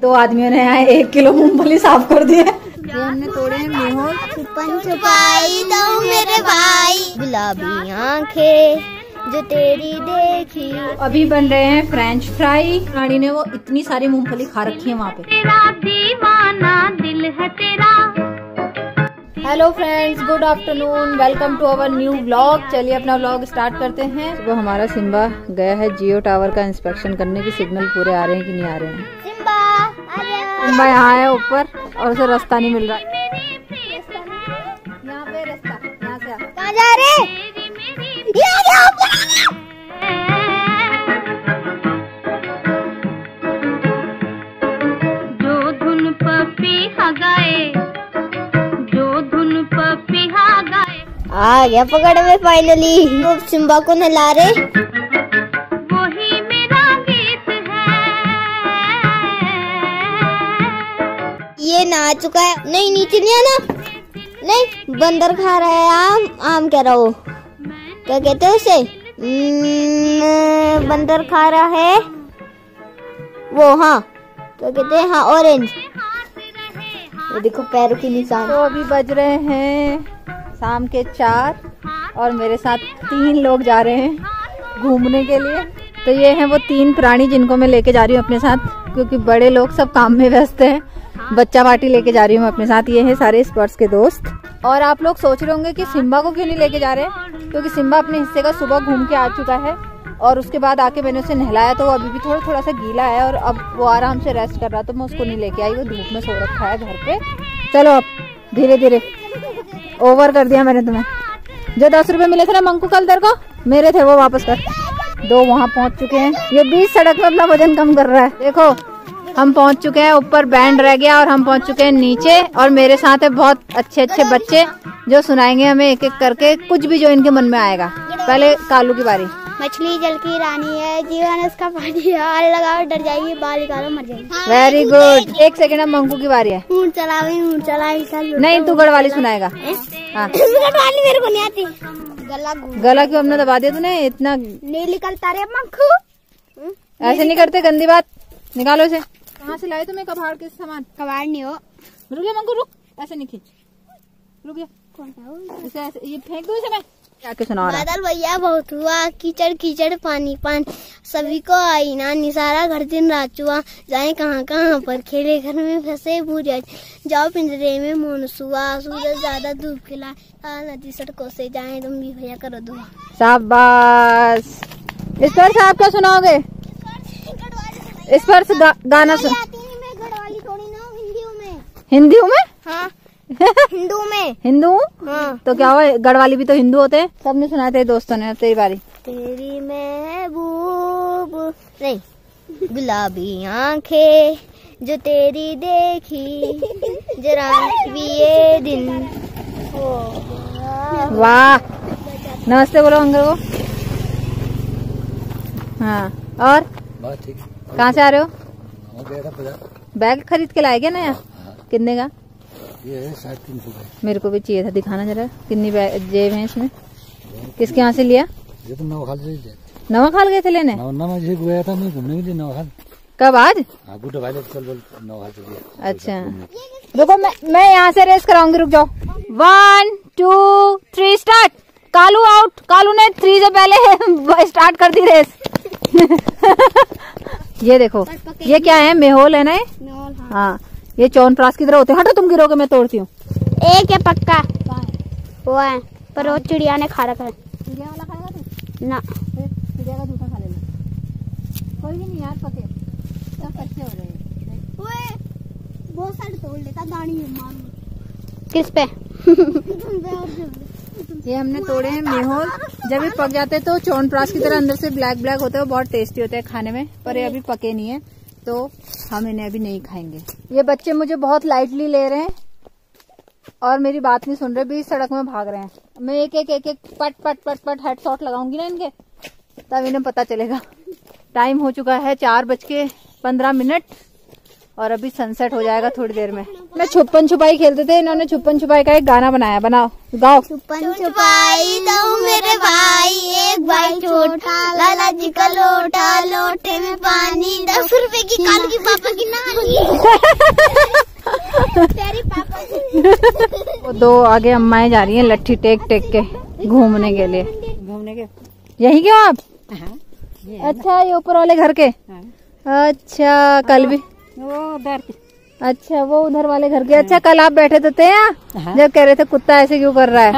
दो आदमियों ने यहाँ एक किलो मूंगफली साफ़ कर दिए ये हमने तोड़े हैं छुपन छुपाई दो मेरे भाई। गुलाबी आँखें जो तेरी देखी। अभी बन रहे हैं फ्रेंच फ्राई रानी ने वो इतनी सारी मूंगफली खा रखी है वहाँ पे। तेरा दीवाना दिल है तेरा। Hello friends good afternoon welcome to our new vlog चलिए अपना व्लॉग स्टार्ट करते हैं। सुबह हमारा सिम्बा गया है जियो टावर का इंस्पेक्शन करने की सिग्नल पूरे आ रहे हैं कि नहीं आ रहे हैं। सिम्बा यहाँ है ऊपर और उसे रास्ता नहीं मिल रहा। यहाँ पे रास्ता यहाँ से कहाँ जा रहे? ये आ गया ऊपर आ जो धुन पपी गाए जो धुन पपी गाए। आ गया पकड़ में फाइनली तो सिम्बा को नहला रहे। ये नहा चुका है। नहीं नीचे नहीं आना। नहीं बंदर खा रहा है आम। आम कह रहा हो। क्या कहते हैं उसे? हम्म, बंदर खा रहा है। वो हाँ। क्या कहते हैं? हाँ ऑरेंज ये देखो पैरों के निशान। तो अभी बज रहे हैं शाम के चार और मेरे साथ तीन लोग जा रहे हैं घूमने के लिए। तो ये हैं वो तीन प्राणी जिनको मैं लेके जा रही हूँ अपने साथ क्योंकि बड़े लोग सब काम में व्यस्त हैं। बच्चा पार्टी लेके जा रही हूँ अपने साथ। ये हैं सारे स्पर्ट्स के दोस्त। और आप लोग सोच रहे होंगे कि सिम्बा को क्यों नहीं लेके जा रहे? क्योंकि सिम्बा अपने हिस्से का सुबह घूम के आ चुका है। और उसके बाद आके मैंने उसे नहलाया तो वो अभी भी थोड़ा थोड़ा सा गीला है और अब वो आराम से रेस्ट कर रहा तो मैं उसको नहीं लेके आई, वो धूप में सो रखा है घर पे। चलो अब धीरे धीरे ओवर कर दिया मैंने तुम्हें। जो दस रुपए मिले थे ना मंकू कल तेरे को, मेरे थे वो वापस कर। दो वहाँ पहुँच चुके हैं। ये बीच सड़क में अपना वज़न कम कर रहा है। देखो हम पहुँच चुके हैं ऊपर बैंड रह गया और हम पहुँच चुके हैं नीचे और मेरे साथ है बहुत अच्छे अच्छे बच्चे जो सुनाएँगे हमें एक एक करके कुछ भी जो इनके मन में आएगा। पहले कालू की बारी। मछली जल की रानी है जीवन उसका पानी है हाल लगाओ डर जाएगी बाल निकालो मर जाएगी वेरी गुड एक सेकेंड अब मंकू की बारी है। ऊँट चलावी ऊँट चलाई नहीं तू गढ़वाली सुनाएगा। हाँ? वाली मेरे को नहीं आती। गला गला क्यों हमने दबा दिया तूने? इतना नहीं निकलता रे मक्खू ऐसे नहीं करते गंदी बात। निकालो इसे। कहाँ से लाए तुम्हें कबाड़ के सामान? कबाड़ नहीं हो। रुक जा मंकू रुक। ऐसे नहीं खींच। रुक जा। ऐसे ये फेंक दो इसे मैं। बादल भैया बहुत हुआ। कीचड़ कीचड़ पानी पानी। सभी को आई ना निसारा घर दिन रात चुआ जाए कहाँ कहाँ पर? खेले घर में फंसे पूरे जाओ पिंजरे में मोन सुआ सूरज ज़्यादा धूप खिला। नदी सड़कों से जाए। तुम भी भैया करो दुआ। शाबाश। इस पर से आप क्या सुनाओगे? इस पर से गा, गाना सुन। गढ़वाली थोड़ी ना हिंदी में। हाँ हिंदू में। हिंदू? हाँ। तो क्या हुआ गढ़वाली भी तो हिंदू होते हैं? सबने सुना तेरे दोस्तों ने तेरी बारी। तेरी महबूब नहीं गुलाबी आँखें जो तेरी देखी जरा भी ये दिन वाह। नमस्ते बोलो अंकल को। हाँ और? बात ठीक है। कहाँ से आ रहे हो? हो बैग खरीद के लाए क्या नया कितने का? ये साढ़े तीन सौ मेरे को भी चाहिए था दिखाना जरा। कितनी जेब है इसमें? किसके यहाँ से लिया? ये तो नवखाल से ही थे। नवा खाल गए थे लेने? गया था मैं घूमने के लिए नवखाल। कब आज? हाँ भाई चल बोल नवखाल से अच्छा। देखो मैं मैं यहाँ से रेस कराऊँगी रुक जाओ। One two three start Kalu out Kalu ने थ्री से पहले स्टार्ट कर दी रेस। ये देखो ये क्या है? मेहोल है ना ये? हाँ। ये चौन प्रास की तरह होते हटो तुम गिरोगे मैं तोड़ती हूँ। एक है पक्का। वो है पर वो चिड़िया ने खा रखा है ना। कोई भी नहीं यार पके सब कच्चे हो रहे हैं बहुत सारे तोड़ लेता दानी किस पे? ये हमने तोड़े हैं मेहोल। जब ये पक जाते हैं तो चौन प्रास की तरह अंदर से ब्लैक ब्लैक होते हैं बहुत टेस्टी होते हैं खाने में, पर ये अभी पके नहीं है तो हम इन्हें अभी नहीं खाएँगे। ये बच्चे मुझे बहुत लाइटली ले रहे हैं और मेरी बात नहीं सुन रहे भी सड़क में भाग रहे हैं। मैं एक एक एक एक पट पट पट पट हेड शॉट लगाऊँगी ना इनके, तब इन्हें पता चलेगा। टाइम हो चुका है चार बज के पंद्रह मिनट। और अभी सनसेट हो जाएगा थोड़ी देर में। मैं छुपन छुपाई खेलते थे इन्होंने छुपन छुपाई का एक गाना बनाया बनाओ गाओ। छुपन छुपाई दो मेरे भाई एक भाई छोटा लाला जी का लोटा लोटे में पानी दस रुपए की काल की पापा की नानी। तेरी पापा की वो दो आगे अम्माएँ जा रही हैं लट्ठी टेक टेक के घूमने के लिए। घूमने के? यही क्यों आप? हाँ। अच्छा ये ऊपर वाले घर के? हाँ। अच्छा कल भी। वो उधर अच्छा वो उधर वाले घर के। अच्छा कल आप बैठे तो थे यहाँ? हाँ। जब कह रहे थे कुत्ता ऐसे क्यों कर रहा है?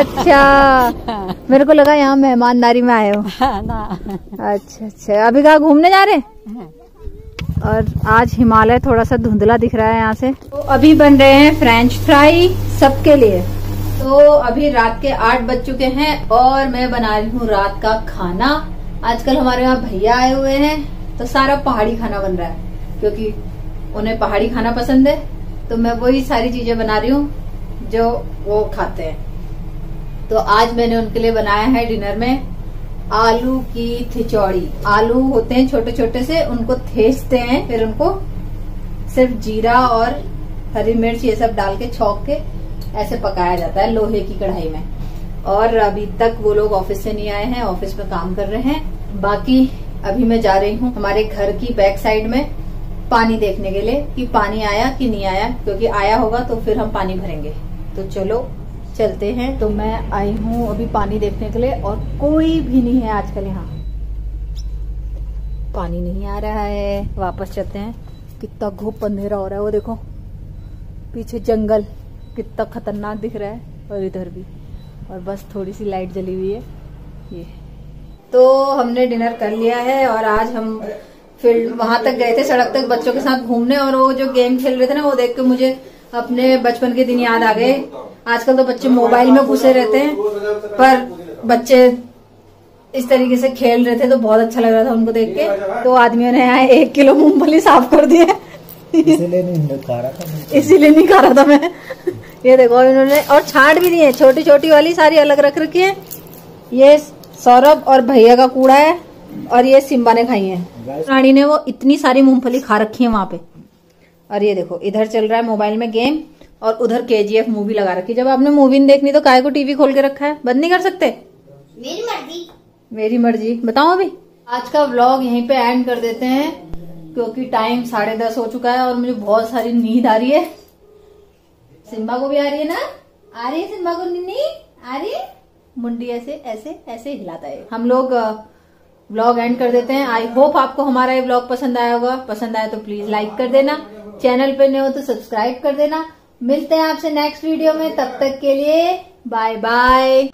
अच्छा। मेरे को लगा यहाँ मेहमानदारी में आए हो। हाँ, अच्छा अच्छा। अभी कहा घूमने जा रहे हाँ। और आज हिमालय थोड़ा सा धुंधला दिख रहा है यहाँ से। तो अभी बन रहे हैं फ्रेंच फ्राई सबके लिए। तो अभी रात के आठ बज चुके हैं और मैं बना रही हूँ रात का खाना। आजकल हमारे यहाँ भैया आए हुए हैं तो सारा पहाड़ी खाना बन रहा है। क्योंकि उन्हें पहाड़ी खाना पसंद है तो मैं वही सारी चीज़ें बना रही हूँ जो वो खाते हैं। तो आज मैंने उनके लिए बनाया है डिनर में आलू की थिचौड़ी आलू होते हैं छोटे छोटे से, उनको थेचते हैं, फिर उनको सिर्फ़ जीरा और हरी मिर्च ये सब डाल के छौक के ऐसे पकाया जाता है लोहे की कढ़ाई में। और अभी तक वो लोग ऑफ़िस से नहीं आए हैं, ऑफ़िस में काम कर रहे हैं। बाकी अभी मैं जा रही हूँ हमारे घर की बैक साइड में। पानी देखने के लिए कि पानी आया कि नहीं आया, क्योंकि आया होगा तो फिर हम पानी भरेंगे। तो चलो, चलते हैं। तो मैं आई हूँ अभी पानी देखने के लिए और कोई भी नहीं है आजकल यहाँ। पानी नहीं आ रहा है। वापस चलते हैं। कितना घुप अंधेरा हो रहा है। वो देखो, पीछे जंगल। कितना खतरनाक दिख रहा है। और इधर भी। और बस थोड़ी सी लाइट जली हुई है। ये। तो हमने डिनर कर लिया है और आज हम फ़ील्ड वहाँ तक गए थे सड़क तक बच्चों के साथ घूमने और वो जो गेम खेल रहे थे ना वो देख के मुझे अपने बचपन के दिन याद आ गए। आजकल तो बच्चे मोबाइल में घुसे रहते हैं पर बच्चे इस तरीके से खेल रहे थे तो बहुत अच्छा लग रहा था उनको देख के। तो आदमियों ने यहाँ एक किलो मूंगफली साफ़ कर दिए इसीलिए नहीं खा रहा था इसीलिए नहीं खा रहा था मैं। ये देखो इन्होंने और छाट भी दी है छोटी छोटी वाली सारी अलग रख रखी है। ये सौरभ और भैया का कूड़ा है। और ये सिम्बा ने खाई है। रानी ने वो इतनी सारी मूंगफली खा रखी है वहाँ पे। और ये देखो इधर चल रहा है मोबाइल में गेम और उधर केजीएफ मूवी लगा रखी जब आपने मूवी नहीं देखनी तो काय को टीवी खोल के रखा है। बंद नहीं कर सकते? मेरी मर्ज़ी। मेरी मर्ज़ी। बताओ अभी। आज का व्लॉग यहीं पे एंड कर देते हैं क्योंकि टाइम साढ़े दस हो चुका है और मुझे बहुत सारी नींद आ रही है। सिम्बा को भी आ रही है ना? आ रही है सिम्बा को नींद? आ रही है? मुंडी ऐसे ऐसे ऐसे हिलाता है। हम लोग व्लॉग एंड कर देते हैं। आई होप आपको हमारा ये ब्लॉग पसंद आया होगा। पसंद आया तो प्लीज़ लाइक कर देना। चैनल पे नए हो तो सब्सक्राइब कर देना। मिलते हैं आपसे नेक्स्ट वीडियो में। तब तक के लिए बाय बाय